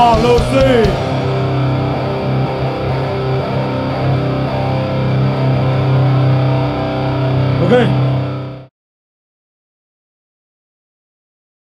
on, Lucy. Okay.